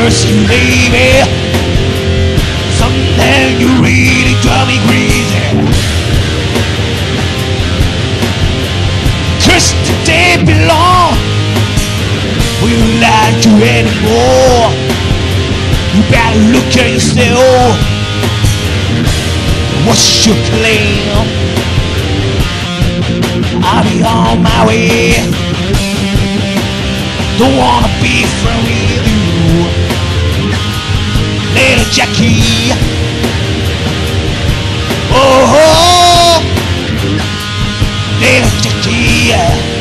thirsty baby. Something you really drive me crazy. Cause today belong. We don't like you anymore. You better look at yourself. What's your claim? I'll be on my way. Don't wanna be from Jackie. Oh, oh, little Jackie.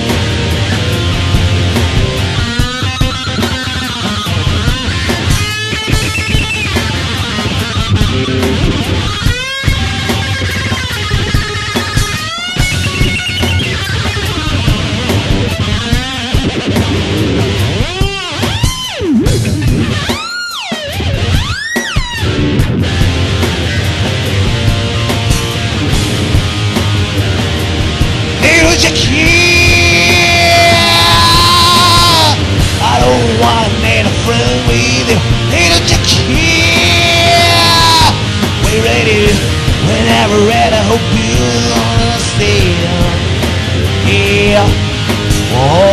Friend with you, little Jackie. We're ready, whenever ready. Hope you understand. Yeah. Oh.